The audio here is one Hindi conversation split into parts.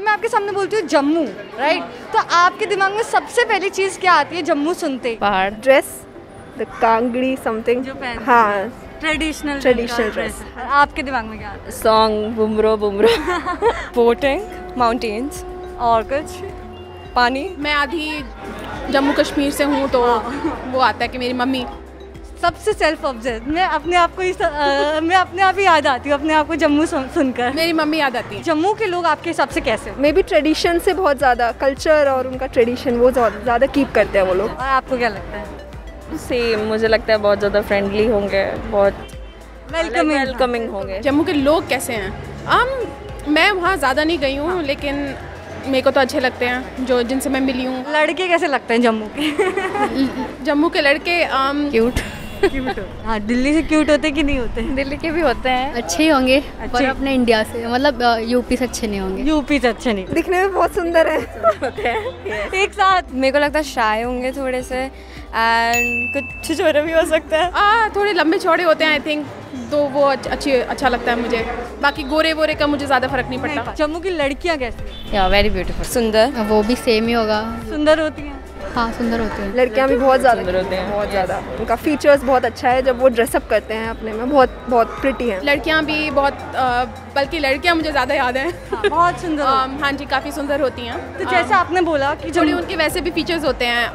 मैं आपके सामने बोलती हूँ जम्मू राइट तो आपके दिमाग में सबसे पहली चीज़ क्या आती है जम्मू सुनते? पहाड़ ड्रेस द कांगड़ी समथिंग जो पहनते हाँ। ट्रेडिशनल ट्रेडिशनल ड्रेस आपके दिमाग में क्या आता song Bumro Bumro boating mountains और कुछ? पानी। मैं आधी जम्मू कश्मीर से हूँ तो वो आता है कि मेरी मम्मी सबसे सेल्फ ऑब्जेक्ट मैं अपने आप को ही मैं अपने आप ही याद आती हूँ अपने आप को जम्मू सुन, सुनकर। मेरी मम्मी याद आती है। जम्मू के लोग आपके हिसाब से कैसे मे बी ट्रेडिशन से बहुत ज़्यादा कल्चर और उनका ट्रेडिशन वो ज़्यादा कीप करते हैं वो लोग। और आपको क्या लगता है? सेम मुझे लगता है बहुत ज़्यादा फ्रेंडली होंगे बहुत वेलकमिंग वेलकमिंग होंगे। जम्मू के लोग कैसे हैं? आम मैं वहाँ ज़्यादा नहीं गई हूँ लेकिन मेरे को तो अच्छे लगते हैं जो जिनसे मैं मिली हूँ। लड़के कैसे लगते हैं जम्मू के? जम्मू के लड़के um, क्यूट क्यूट हाँ। दिल्ली से क्यूट होते कि नहीं होते? दिल्ली के भी होते हैं। अच्छे ही होंगे अच्छे। पर अपने इंडिया से मतलब यूपी से अच्छे नहीं होंगे। यूपी से अच्छे नहीं। दिखने में बहुत सुंदर है। एक साथ। मेरे को लगता है शाय होंगे थोड़े से एंड कुछ छिछोरे भी हो सकते हैं। आ, थोड़े लंबे चौड़े होते हैं आई थिंक तो वो अच्छी अच्छा लगता है मुझे। बाकी गोरे वोरे का मुझे ज़्यादा फ़र्क नहीं पड़ता। जम्मू की लड़कियाँ कैसी या वेरी ब्यूटीफुल सुंदर। वो भी सेम ही होगा। सुंदर होती हैं। हाँ सुंदर होते हैं। लड़कियाँ भी बहुत ज़्यादा सुंदर होते हैं। बहुत ज़्यादा। उनका फीचर्स बहुत अच्छा है जब वो ड्रेसअप करते हैं अपने में बहुत बहुत प्रिटी हैं। लड़कियाँ भी बहुत बल्कि लड़कियाँ मुझे ज़्यादा याद है। बहुत सुंदर हाँ जी काफ़ी सुंदर होती हैं। हैं। तो जैसे आपने बोला कि थोड़ी उनके वैसे भी फीचर्स होते हैं।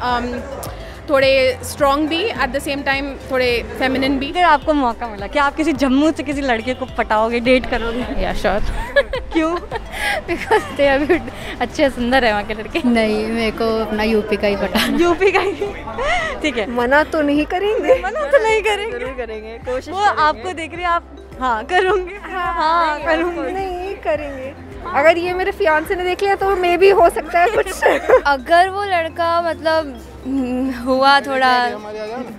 थोड़े स्ट्रॉन्ग भी एट द सेम टाइम थोड़े फेमिनिन भी। अगर आपको मौका मिला कि आप किसी जम्मू से किसी लड़के को पटाओगे डेट करोगे? या श्योर क्यों? बिकॉज़ दे आर अच्छे सुंदर है वहाँ के लड़के। नहीं मेरे को अपना यूपी का ही पता। यूपी का ही? ठीक है। मना तो नहीं करेंगे। मना तो नहीं करेंगे। ज़रूर करेंगे कोशिश वो आपको देख रहे हैं आप हाँ करूँगी। हाँ करूँगी। नहीं करेंगे। अगर ये मेरे फियांसे से ने देख लिया तो मे भी हो सकता है कुछ। अगर वो लड़का मतलब हम्म, हुआ थोड़ा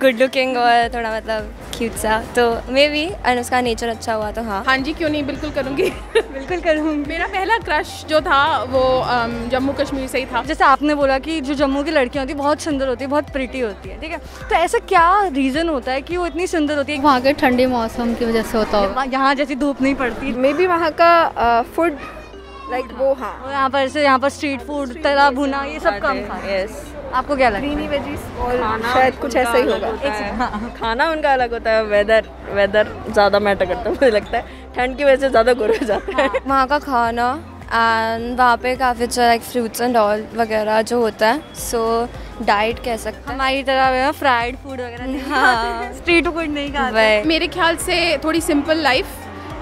गुड लुकिंग और थोड़ा मतलब क्यूट सा तो मे बी एंड उसका नेचर अच्छा हुआ तो हाँ। हाँ जी क्यों नहीं? बिल्कुल करूँगी। बिल्कुल करूँगी। मेरा पहला क्रश जो था वो जम्मू कश्मीर से ही था। जैसे आपने बोला कि जो जम्मू की लड़कियाँ होती है बहुत सुंदर होती है बहुत प्रिटी होती है ठीक है? तो ऐसा क्या रीज़न होता है कि वो इतनी सुंदर होती है? वहाँ के ठंडे मौसम की वजह से होता होगा। यहाँ जैसी धूप नहीं पड़ती। मे बी वहाँ का फ़ूड लाइक वो हाँ। और यहाँ पर से यहाँ पर स्ट्रीट फ़ूड तला भुना ये सब कम खा यस आपको क्या लगता ग्रीनी वेजीज और शायद कुछ ऐसा ही होगा। हाँ। खाना उनका अलग होता है वेदर वेदर ज़्यादा मैटर करता है मुझे लगता है। ठंड की वजह से ज़्यादा गुरु हो जाता है। वहाँ का खाना एंड वहाँ पे काफ़ी अच्छा लाइक फ्रूट्स एंड ऑल वगैरह जो होता है सो डाइट कह सकते हैं। हमारी तरह फ्राइड फ़ूड वगैरह हाँ। स्ट्रीट फ़ूड नहीं खाते। मेरे ख्याल से थोड़ी सिंपल लाइफ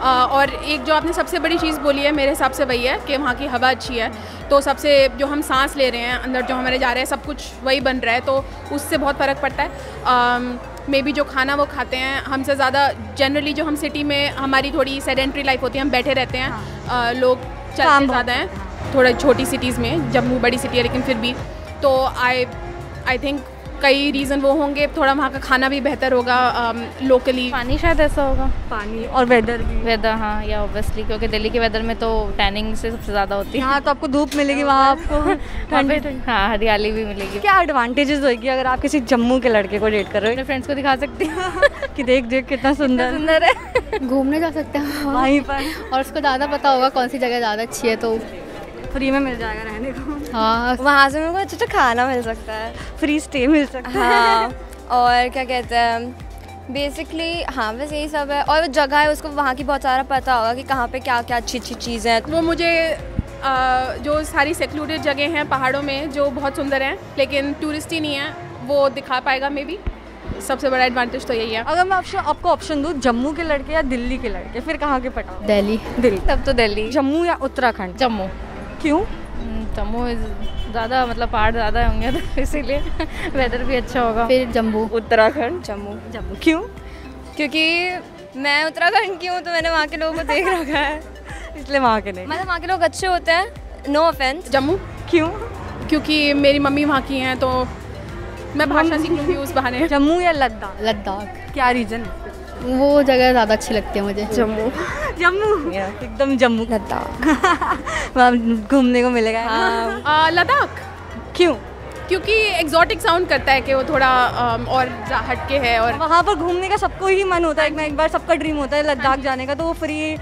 और एक जो आपने सबसे बड़ी चीज़ बोली है मेरे हिसाब से वही है कि वहाँ की हवा अच्छी है। तो सबसे जो हम सांस ले रहे हैं अंदर जो हमारे जा रहे हैं सब कुछ वही बन रहा है तो उससे बहुत फ़र्क पड़ता है। मे बी जो खाना वो खाते हैं हमसे ज़्यादा जनरली जो हम सिटी में हमारी थोड़ी सेडेंट्री लाइफ होती है हम बैठे रहते हैं। अ, लोग चलते ज़्यादा हैं थोड़ा छोटी सिटीज़ में जम्मू बड़ी सिटी है लेकिन फिर भी। तो आई आई थिंक कई रीज़न वो होंगे थोड़ा वहाँ का खाना भी बेहतर होगा लोकली पानी शायद ऐसा होगा। पानी और वेदर भी। वेदर हाँ या ऑब्वियसली क्योंकि दिल्ली के वेदर में तो टैनिंग से सबसे ज़्यादा होती है। यहाँ तो आपको धूप मिलेगी वहाँ आपको। ठंड। ठंड हाँ हरियाली भी मिलेगी। क्या एडवांटेजेस होगी अगर आप किसी जम्मू के लड़के को डेट कर रहे अपने फ्रेंड्स को दिखा सकती हूँ। हो कि देख देख कितना सुंदर। सुंदर है। घूमने जा सकते हैं। वहीं पर। और उसको ज़्यादा पता होगा कौन सी जगह ज़्यादा अच्छी है तो फ्री में मिल जाएगा रहने को। हाँ वहाँ से मेरे को अच्छा अच्छा खाना मिल सकता है फ्री स्टे मिल सकता है। हाँ और क्या कहते हैं बेसिकली हाँ बस यही सब है। और वो जगह है उसको वहाँ की बहुत सारा पता होगा कि कहाँ पे क्या क्या अच्छी अच्छी चीज़ें हैं। वो मुझे अ, जो सारी सेक्लूडेड जगह हैं पहाड़ों में जो बहुत सुंदर हैं लेकिन टूरिस्ट ही नहीं है वो दिखा पाएगा मे बी सबसे बड़ा एडवांटेज तो यही है। अगर मैं आपसे आपको ऑप्शन दूँ जम्मू के लड़के या दिल्ली के लड़के फिर कहाँ के पटाओ? दिल्ली। दिल्ली। तब तो दिल्ली। जम्मू या उत्तराखंड? जम्मू। क्यों? जम्मू ज़्यादा मतलब पहाड़ ज़्यादा होंगे तो इसीलिए वेदर भी अच्छा होगा। फिर जम्मू। उत्तराखंड। जम्मू। जम्मू। क्यों? क्योंकि मैं उत्तराखंड की हूँ तो मैंने वहाँ के लोगों को देख रखा है। इसलिए वहाँ के नहीं। मतलब वहाँ के लोग अच्छे होते हैं नो ऑफेंस जम्मू? क्यों? क्योंकि मेरी मम्मी वहाँ की हैं तो मैं भाषा सीख लूँगी उस बहाने। जम्मू या लद्दाख? लद्दाख। क्या रीजन वो जगह ज़्यादा अच्छी लगती है मुझे। जम्मू। जम्मू। एकदम जम्मू। लद्दाख। वहाँ घूमने को मिलेगा। हाँ। लद्दाख? क्यों? क्योंकि एग्जॉटिक साउंड करता है कि वो थोड़ा और हटके है और वहाँ पर घूमने का सबको ही मन होता है एक ना एक बार सबका ड्रीम होता है लद्दाख जाने का तो वो फ्री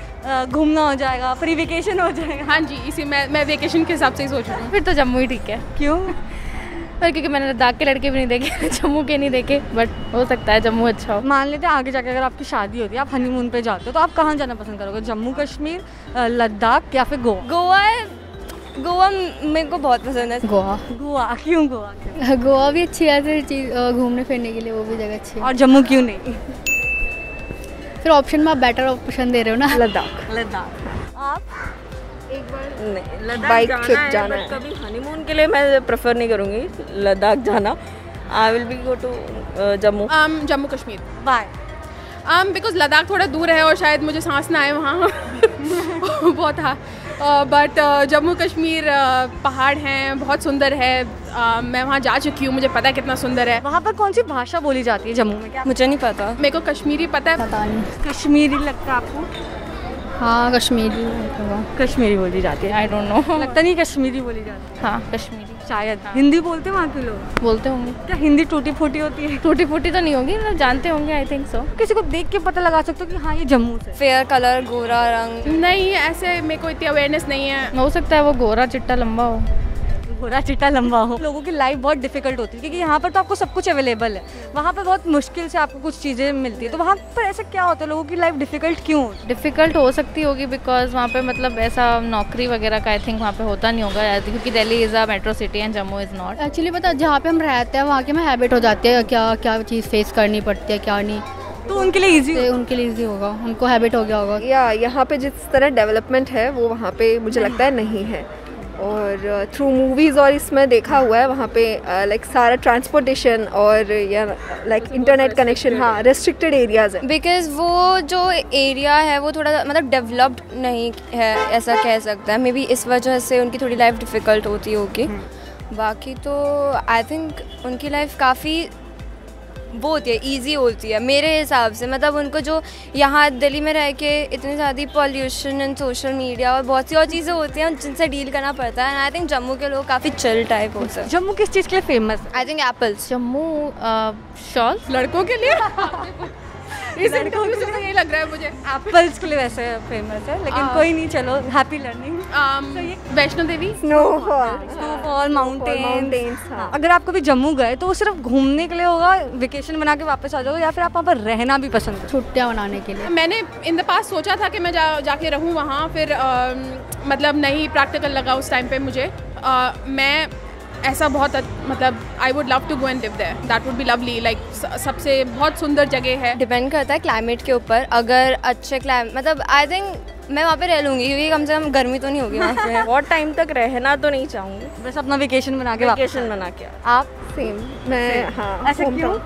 घूमना हो जाएगा फ्री वेकेशन हो जाएगा। हाँ जी इसी मैं मैं वेकेशन के हिसाब से ही सोच रही हूँ। फिर तो जम्मू ही ठीक है। क्यों? पर क्योंकि मैंने लद्दाख के लड़के भी नहीं देखे जम्मू के नहीं देखे बट हो सकता है जम्मू अच्छा हो। मान लेते हैं आगे जाके अगर आपकी शादी होती है आप हनीमून पे जाते हो तो आप कहाँ जाना पसंद करोगे? जम्मू कश्मीर लद्दाख या फिर गोवा? गोवा है गोवा मेरे को बहुत पसंद है। गोवा। गोवा क्यों गोवा? गोवा भी अच्छी है ऐसी चीज़ घूमने फिरने के लिए वो भी जगह अच्छी है। और जम्मू क्यों नहीं? फिर ऑप्शन में आप बेटर ऑप्शन दे रहे हो ना। लद्दाख। लद्दाख। बाइक जाना ट्रिप जाना है। कभी हनीमून के लिए मैं प्रेफर नहीं करूँगी लद्दाख जाना। I will be go to Jammu. Um, Jammu Kashmir. By um, because Ladakh थोड़ा दूर है और शायद मुझे सांस ना आए वहाँ। बहुत था। बट जम्मू कश्मीर uh, पहाड़ हैं बहुत सुंदर है। Uh, मैं वहाँ जा चुकी हूँ मुझे पता है कितना सुंदर है। वहाँ पर कौन सी भाषा बोली जाती है जम्मू में? क्या मुझे नहीं पता। मेरे को कश्मीरी पता है। पता नहीं। कश्मीरी लगता है आपको? हाँ कश्मीरी। कश्मीरी बोली जाती है। आई डोंट नो लगता नहीं कश्मीरी बोली जाती है। हाँ कश्मीरी। शायद। हाँ। हिंदी बोलते हैं वहाँ के लोग? बोलते होंगे। क्या हिंदी टूटी फूटी होती है? टूटी फूटी तो नहीं होगी मतलब जानते होंगे आई थिंक सो किसी को देख के पता लगा सकते हो कि हाँ ये जम्मू से। फेयर कलर गोरा रंग। नहीं ऐसे मेरे को इतनी अवेयरनेस नहीं है। हो सकता है वो गोरा चिट्टा लंबा हो। घोड़ा चिट्टा लंबा हो। लोगों की लाइफ बहुत डिफ़िकल्ट होती है क्योंकि यहाँ पर तो आपको सब कुछ अवेलेबल है। वहाँ पर बहुत मुश्किल से आपको कुछ चीज़ें मिलती है। तो वहाँ पर ऐसा क्या होता है? लोगों की लाइफ डिफ़िकल्ट क्यों डिफ़िकल्ट हो? सकती होगी बिकॉज़ वहाँ पे मतलब ऐसा नौकरी वगैरह का आई थिंक वहाँ पे होता नहीं होगा। क्योंकि Delhi is a metro city and Jammu is not actually पता जहाँ पे हम रहते हैं वहाँ के हमें हैबिट हो जाती है क्या क्या चीज़ फेस करनी पड़ती है क्या नहीं। तो उनके लिए ईजी तो उनके लिए ईजी होगा। उनको हैबिट हो गया होगा। या यहाँ पे जिस तरह डेवलपमेंट है वो वहाँ पे मुझे लगता है नहीं है। और थ्रू मूवीज़ और इसमें देखा हुआ है वहाँ पे लाइक सारा ट्रांसपोर्टेशन और या लाइक इंटरनेट कनेक्शन हाँ रेस्ट्रिक्टेड एरियाज़ है। बिकॉज़ वो जो एरिया है वो थोड़ा मतलब डेवलप्ड नहीं है ऐसा कह सकता है। मे बी इस वजह से उनकी थोड़ी लाइफ डिफ़िकल्ट होती होगी। बाकी तो आई थिंक उनकी लाइफ काफ़ी वो होती है इजी होती है। मेरे हिसाब से मतलब उनको जो यहाँ दिल्ली में रह के इतनी ज़्यादा पॉल्यूशन एंड सोशल मीडिया और बहुत सी और चीज़ें होती हैं जिनसे डील करना पड़ता है। एंड आई थिंक जम्मू के लोग काफ़ी चिल टाइप होते हैं। जम्मू किस चीज़ के लिए famous I think apples Jammu shawls लड़कों के लिए? इस इंटरव्यू से तो यही लग रहा है मुझे। एप्पल्स के लिए वैसे फ़ेमस है लेकिन कोई नहीं चलो happy learning Vaishno Devi? Snowfall snowfall mountain हाँ। अगर आप कभी जम्मू गए तो वो सिर्फ़ घूमने के लिए होगा वेकेशन बना के वापस आ जाओगे या फिर आप वहाँ पर रहना भी पसंद है छुट्टियाँ बनाने के लिए। मैंने इन द पास सोचा था कि मैं जा जाके रहूँ वहाँ फिर अम, मतलब नहीं प्रैक्टिकल लगा उस टाइम पे मुझे। अ, मैं ऐसा बहुत मतलब I would love to go and live there that would be lovely like सबसे बहुत सुंदर जगह है। डिपेंड करता है क्लाइमेट के ऊपर। अगर अच्छे क्लाइमेट मतलब आई थिंक मैं वहाँ पे रह लूँगी क्योंकि कम से कम गर्मी तो नहीं होगी वहाँ पे। बहुत टाइम तक रहना तो नहीं चाहूँगी। बस अपना वेकेशन बना के वेकेशन बना के। आप? सेम मैं हाँ ऐसे क्यों?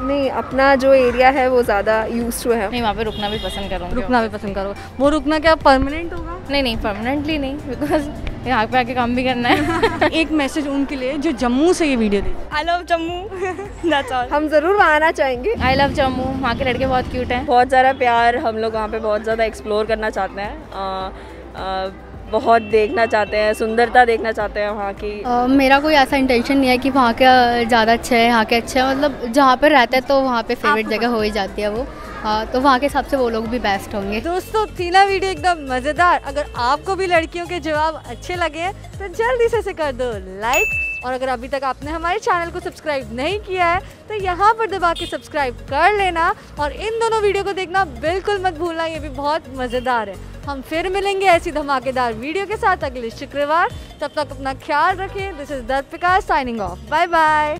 नहीं अपना जो एरिया है वो ज़्यादा यूज़ टू है। नहीं वहाँ पे रुकना भी पसंद करूँगी। रुकना भी पसंद करूँगा। वो रुकना क्या परमानेंट होगा? नहीं नहीं परमानेंटली नहीं बिकॉज़ यहाँ पे आके काम भी करना है। एक मैसेज उनके लिए जो जम्मू से ये वीडियो देखे आई लव जम्मू हम ज़रूर वहाँ आना चाहेंगे। आई लव जम्मू वहाँ के लड़के बहुत क्यूट हैं। बहुत ज़्यादा प्यार हम लोग वहाँ पे बहुत ज़्यादा एक्सप्लोर करना चाहते हैं। बहुत देखना चाहते हैं सुंदरता देखना चाहते हैं वहाँ की। अ, मेरा कोई ऐसा इंटेंशन नहीं है कि वहाँ का ज़्यादा अच्छा है यहाँ के अच्छा है। मतलब जहाँ पर रहता है तो वहाँ पे फेवरेट जगह हो ही जाती है वो। हाँ, तो वहाँ के हिसाब से वो लोग भी बेस्ट होंगे। दोस्तों थी ना वीडियो एकदम मज़ेदार। अगर आपको भी लड़कियों के जवाब अच्छे लगे तो जल्दी से इसे कर दो लाइक और अगर अभी तक आपने हमारे चैनल को सब्सक्राइब नहीं किया है तो यहाँ पर दबा के सब्सक्राइब कर लेना। और इन दोनों वीडियो को देखना बिल्कुल मत भूलना ये भी बहुत मज़ेदार है। हम फिर मिलेंगे ऐसी धमाकेदार वीडियो के साथ अगले शुक्रवार। तब तक अपना ख्याल रखें। This is Darpika signing off bye bye